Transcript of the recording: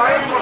All right.